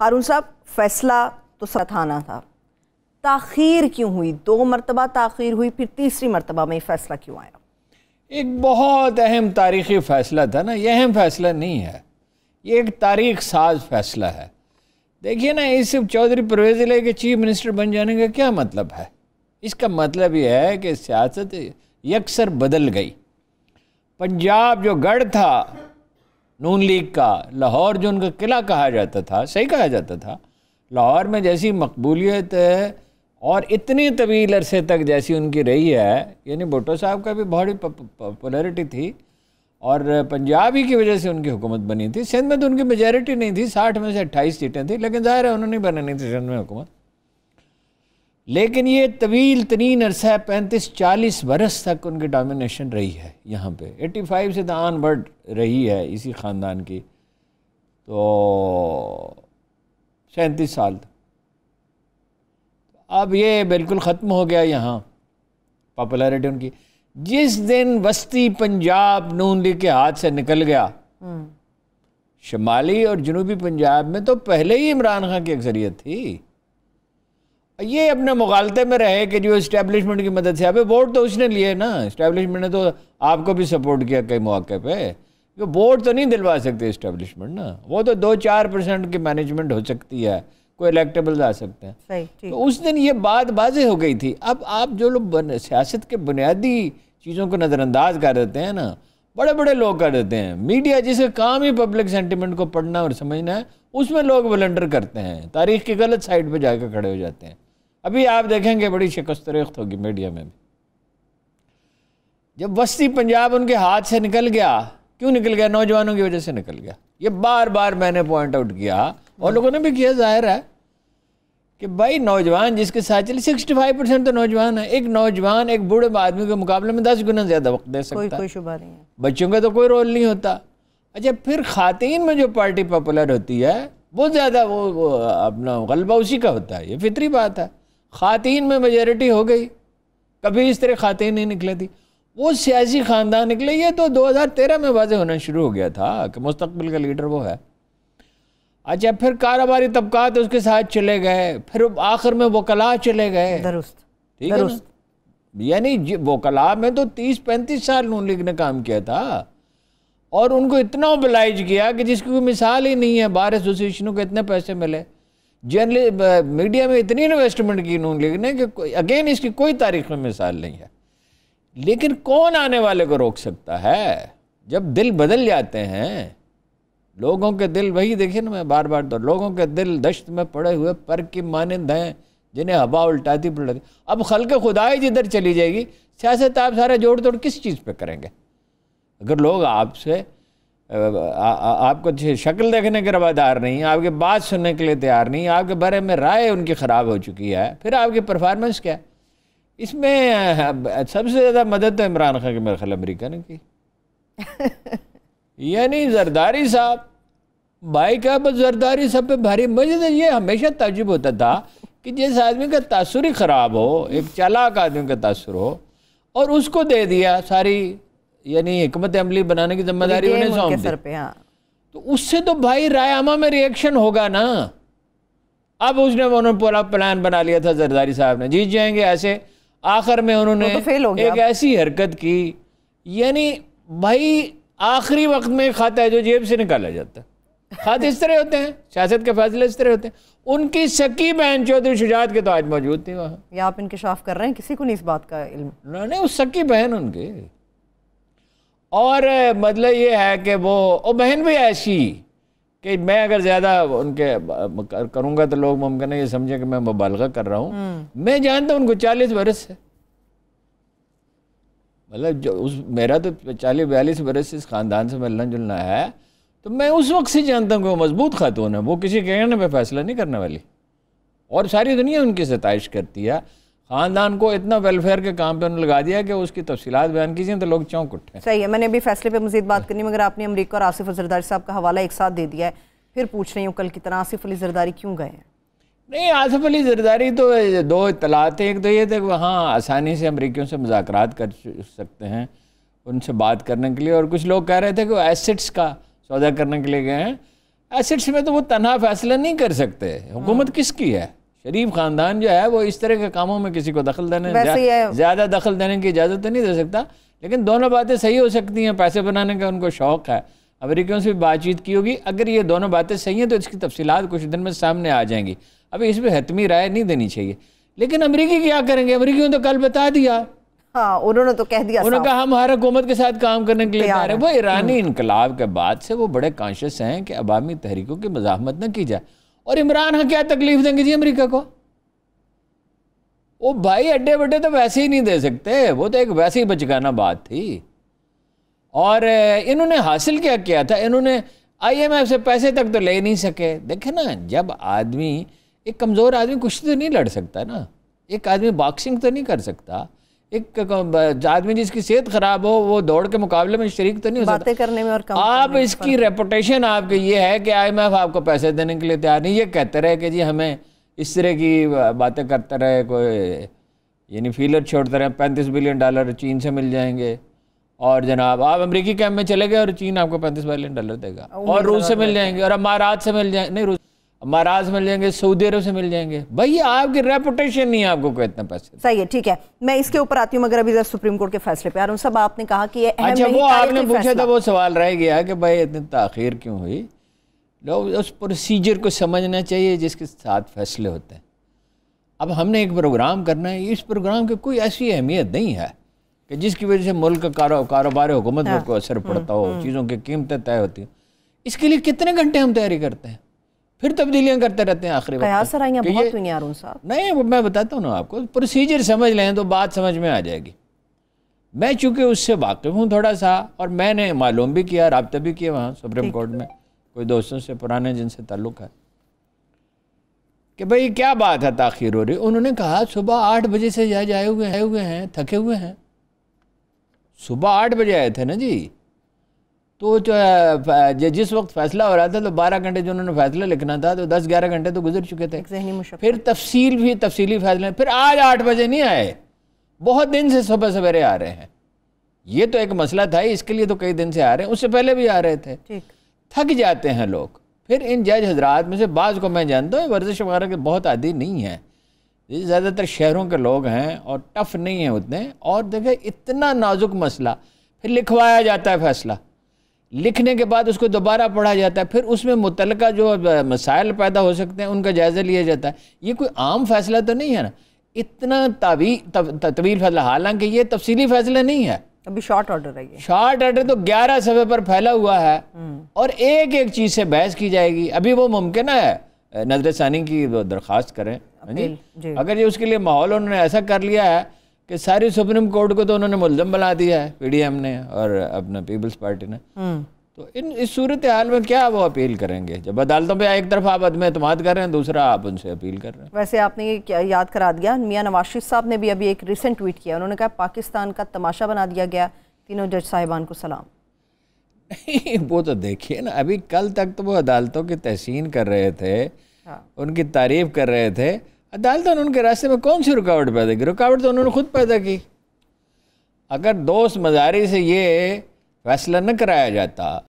हारून साहब, फैसला तो सथाना था। ताखीर क्यों हुई? दो मरतबा ताखीर हुई, फिर तीसरी मरतबा में फैसला क्यों आया? एक बहुत अहम तारीखी फ़ैसला था ना यह अहम फ़ैसला नहीं है। ये एक तारीख साज फैसला है। देखिए ना इस चौधरी परवेज इलाही के चीफ मिनिस्टर बन जाने का क्या मतलब है? इसका मतलब यह है कि सियासत यकसर बदल गई। पंजाब जो गढ़ था नून लीग का, लाहौर जो उनका किला कहा जाता था, सही कहा जाता था, लाहौर में जैसी मकबूलियत और इतनी तवील अरसे तक जैसी उनकी रही है, यानी भुट्टो साहब का भी बहुत ही पॉपुलरिटी थी और पंजाब ही की वजह से उनकी हुकूमत बनी थी। सिंध में तो उनकी मेजोरिटी नहीं थी, साठ में से अट्ठाईस सीटें थी, लेकिन ज़ाहिर है उन्होंने बनानी थी सिंध में हुकूमत। लेकिन ये तवील तरीन अरसा पैंतीस चालीस बरस तक उनकी डोमिनेशन रही है यहाँ पे। 85 से दान बढ़ रही है इसी ख़ानदान की। तो सैंतीस साल तक। अब ये बिल्कुल ख़त्म हो गया यहाँ पॉपुलैरिटी उनकी। जिस दिन वस्ती पंजाब नून लीग के हाथ से निकल गया हम्म। शुमाली और जनूबी पंजाब में तो पहले ही इमरान खान की अक्सरियत थी। ये अपने मुगालते में रहे कि जो इस्टेब्लिशमेंट की मदद से अभी वोट तो उसने लिए ना। इस्टेब्लिशमेंट ने तो आपको भी सपोर्ट किया कई मौके पे। कि वोट तो नहीं दिलवा सकते इस्टेब्लिशमें ना। वो तो दो चार परसेंट की मैनेजमेंट हो सकती है कोई इलेक्टेबल आ सकते हैं। तो उस दिन ये बात बाजी हो गई थी। अब आप जो लोग सियासत के बुनियादी चीज़ों को नज़रअंदाज कर देते हैं ना बड़े बड़े लोग कर देते हैं। मीडिया जिसे काम ही पब्लिक सेंटिमेंट को पढ़ना और समझना है उसमें लोग वलंडर करते हैं। तारीख की गलत साइड पर जाकर खड़े हो जाते हैं। अभी आप देखेंगे बड़ी शिकस्त रेख्त होगी मीडिया में भी। जब वस्ती पंजाब उनके हाथ से निकल गया क्यों निकल गया? नौजवानों की वजह से निकल गया। ये बार बार मैंने पॉइंट आउट किया और लोगों ने भी किया ज़ाहिर है कि भाई नौजवान जिसके साथ चले सिक्सटी फाइव परसेंट तो नौजवान है। एक नौजवान एक बूढ़े आदमी के मुकाबले में दस गुना ज़्यादा वक्त दे सकता कोई कोई शुबा नहीं है। बच्चों का तो कोई रोल नहीं होता। अच्छा फिर खातन में जो पार्टी पॉपुलर होती है वो ज़्यादा वो, वो अपना गलबा उसी का होता है। ये फितरी बात है। खातन में मेजोरिटी हो गई। कभी इस तरह खातन नहीं निकले थी वो सियासी ख़ानदान निकले ये तो 2013 में वाजे होना शुरू हो गया था कि मुस्तबिल का लीडर वो है। अच्छा फिर कारोबारी तबकात उसके साथ चले गए फिर आखिर में वकला चले गए। दुरुस्त ठीक है यानी वकला में तो तीस पैंतीस साल नून लीग ने काम किया था। और उनको इतना ओबलाइज किया कि जिसकी कोई मिसाल ही नहीं है बार एसोसिएशनों को इतने पैसे मिले। जर्नल मीडिया में इतनी इन्वेस्टमेंट की नून लीग ने कि अगेन इसकी कोई तारीख में मिसाल नहीं है। लेकिन कौन आने वाले को रोक सकता है? जब दिल बदल जाते हैं, लोगों के दिल, वही देखिए ना मैं बार बार तो लोगों के दिल दश्त में पड़े हुए, पर की मानंद हैं, जिन्हें हवा उल्टाती पलटी अब खल के खुदाई जिधर चली जाएगी, सियासत आप सारा जोड़ तोड़ किस चीज़ पे करेंगे? अगर लोग आपसे आपको शक्ल देखने के रवादार नहीं आपकी बात सुनने के लिए तैयार नहीं आपके बारे में राय उनकी ख़राब हो चुकी है फिर आपकी परफॉर्मेंस क्या इसमें सबसे ज़्यादा मदद तो इमरान खान की मेरे ख्याल अमरीका ने की। यानी जरदारी साहब भाई का बस जरदारी सब पे भारी मुझे ये हमेशा तजुब होता था कि जिस आदमी का तासुर ही ख़राब हो एक चालाक आदमी का तासुर हो और उसको दे दिया सारी यानी हमत अमली बनाने की ज़िम्मेदारी उन्हें सौंप दी। हाँ। तो उससे तो भाई रायामा में रिएक्शन होगा ना। अब उसने उन्होंने पूरा प्लान बना लिया था जरदारी साहब ने। जीत जाएँगे ऐसे। आखिर में उन्होंने तो एक ऐसी हरकत की यानी भाई आखिरी वक्त में खाता है जो जेब से निकाला जाता है। खाते इस तरह होते हैं सियासत के फैसले इस तरह होते हैं। उनकी सकी बहन चौधरी शुजात के तो आज मौजूद थी वहाँ। या आप इंकशाफ कर रहे हैं? किसी को नहीं इस बात का इल्म। नहीं उस सकी बहन उनके। और मतलब ये है कि वो और बहन भी ऐसी कि मैं अगर ज़्यादा उनके करूँगा तो लोग मुमकिन है ये समझे कि मैं मुबालगा कर रहा हूँ। हम्म। मैं जानता हूँ उनको चालीस बरस से मतलब जो उस मेरा तो चालीस बयालीस बरस से इस ख़ानदान से मिलना जुलना है तो मैं उस वक्त से जानता हूँ कि वो मज़बूत खातून है। वो किसी कहने पर फैसला नहीं करने वाली। और सारी दुनिया उनकी सतश करती है। ख़ानदान को इतना वेलफेयर के काम पे उन्होंने लगा दिया कि उसकी तफसीत बयान कीजिए तो लोग चौंक उठे सही है मैंने अभी फैसले पे मजीद बात करनी मगर आपने अमरीका और आसिफ जरदारी साहब का हवाला एक साथ दे दिया है। फिर पूछ रही हूँ कल की तरह आसिफ अली जरदारी क्यों गए हैं? नहीं आसिफ अली जरदारी तो दो इतलात एक तो ये थे कि वहाँ आसानी से अमरीकियों से मुजाकर कर सकते हैं उनसे बात करने के लिए और कुछ लोग कह रहे थे कि वो एसिड्स का सौदा करने के लिए गए हैं। एसेट्स में तो वो तनहा फैसला नहीं कर सकते। हुकूमत किसकी है? शरीफ खानदान जो है वो इस तरह के कामों में किसी को दखल देने ज़्यादा दखल देने की इजाज़त तो नहीं दे सकता लेकिन दोनों बातें सही हो सकती हैं। पैसे बनाने का उनको शौक़ है। अमेरिकियों से भी बातचीत की होगी। अगर ये दोनों बातें सही हैं तो इसकी तफसीलात कुछ दिन में सामने आ जाएँगी। अभी इस पर हतमी राय नहीं देनी चाहिए। लेकिन अमरीकी क्या करेंगे? अमरीकियों ने तो कल बता दिया। हाँ उन्होंने तो कह दिया उन्होंने कहा हम हर हुकूमत के साथ काम करने के लिए तैयार तैयार है। वो ईरानी इनकलाब के बाद से वो बड़े कॉन्शियस हैं कि अवामी तहरीकों की मजामत न की जाए। और इमरान खान क्या तकलीफ़ देंगे जी अमेरिका को? वो भाई अड्डे बड्डे तो वैसे ही नहीं दे सकते। वो तो एक वैसे ही बचकाना बात थी। और इन्होंने हासिल क्या किया था? इन्होंने आईएमएफ से पैसे तक तो ले नहीं सके। देखे ना, जब आदमी, एक कमज़ोर आदमी कुश्ती तो नहीं लड़ सकता ना। एक आदमी बॉक्सिंग तो नहीं कर सकता। एक आदमी जिसकी सेहत ख़राब हो वो दौड़ के मुकाबले में शरीक तो नहीं हो सकता। बातें करने में और कम आप इसकी रेपुटेशन आपकी ये है कि आईएमएफ आपको पैसे देने के लिए तैयार नहीं ये कहते रहे कि जी हमें इस तरह की बातें करते रहे कोई यानी फीलर छोड़ते रहे पैंतीस बिलियन डॉलर चीन से मिल जाएँगे। और जनाब आप अमरीकी कैंप में चले गए और चीन आपको पैंतीस बिलियन डॉलर देगा। और रूस से मिल जाएँगे और अमारात से मिल जाएँगे नहीं रूस से मिल जाएँगे सऊदी अरब से मिल जाएँगे। भैया आपकी रेपुटेशन नहीं है आपको कोई इतना पैसे। सही है ठीक है। मैं इसके ऊपर आती हूँ मगर अभी जरा सुप्रीम कोर्ट के फैसले पे आ रहा हूँ। सब आपने कहा कि ये अच्छा वो आपने पूछा था वो सवाल रह गया कि भाई इतनी ताखीर क्यों हुई? लोग उस प्रोसीजर को समझना चाहिए जिसके साथ फैसले होते हैं। अब हमने एक प्रोग्राम करना है इस प्रोग्राम की कोई ऐसी अहमियत नहीं है कि जिसकी वजह से मुल्क का कारो, कारोबार हुकूमत पर कोई असर पड़ता हो चीज़ों की कीमतें तय होती हो। इसके लिए कितने घंटे हम तैयारी करते हैं? फिर तब्दीलियाँ करते रहते हैं आखिरी बहुत नहीं वो मैं बताता हूँ ना आपको प्रोसीजर समझ लें तो बात समझ में आ जाएगी। मैं चूँकि उससे वाकिफ हूँ थोड़ा सा और मैंने मालूम भी किया रबता भी किया वहाँ सुप्रीम कोर्ट में कोई दोस्तों से पुराने जिनसे ताल्लुक़ है कि भाई क्या बात है ताखिर हो रही? उन्होंने कहा सुबह आठ बजे से जाए हुए आए हुए हैं थके हुए हैं। सुबह आठ बजे आए थे ना जी? तो जो जिस वक्त फैसला हो रहा था तो बारह घंटे जो उन्होंने फैसला लिखना था तो दस ग्यारह घंटे तो गुजर चुके थे। फिर तफसील भी तफसीली फैसले। फिर आज आठ बजे नहीं आए। बहुत दिन से सुबह सवेरे आ रहे हैं। ये तो एक मसला था इसके लिए तो कई दिन से आ रहे हैं। उससे पहले भी आ रहे थे। ठीक। थक जाते हैं लोग। फिर इन जज हजरात में से बाज़ को मैं जानता हूँ वर्जिश वगैरह के बहुत आदि नहीं है। ज़्यादातर शहरों के लोग हैं और टफ नहीं हैं उतने। और देखे इतना नाजुक मसला। फिर लिखवाया जाता है फैसला। लिखने के बाद उसको दोबारा पढ़ा जाता है फिर उसमें मुतलका जो मसाइल पैदा हो सकते हैं उनका जायज़ा लिया जाता है। ये कोई आम फैसला तो नहीं है ना? इतना तवी तवील फैसला हालाँकि ये तफसीली फैसला नहीं है। अभी शॉर्ट ऑर्डर है शॉर्ट ऑर्डर तो 11 सफ़े पर फैला हुआ है और एक एक चीज़ से बहस की जाएगी। अभी वो मुमकिन है नज़र सानी की दरख्वास्त करें। हाँ जी। अगर ये उसके लिए माहौल उन्होंने ऐसा कर लिया है कि सारी सुप्रीम कोर्ट को तो उन्होंने मुलजम बना दिया है पीडीएम ने और अपना पीपल्स पार्टी ने। हम्म। तो इन इस सूरत हाल में क्या वो अपील करेंगे? जब अदालतों पे एक तरफ़ आप अदम अतमाद कर रहे हैं दूसरा आप उनसे अपील कर रहे हैं। वैसे आपने ये याद करा दिया? मियाँ नवाज़ शरीफ साहब ने भी अभी एक रिसेंट ट्वीट किया उन्होंने कहा पाकिस्तान का तमाशा बना दिया गया। तीनों जज साहिबान को सलाम। नहीं वो तो देखिए ना अभी कल तक तो वो अदालतों की तहसीन कर रहे थे हाँ। उनकी तारीफ़ कर रहे थे अदालतों ने उनके रास्ते में कौन सी रुकावट पैदा की? रुकावट तो उन्होंने खुद पैदा की। अगर दोस्त मजारी से ये फैसला न कराया जाता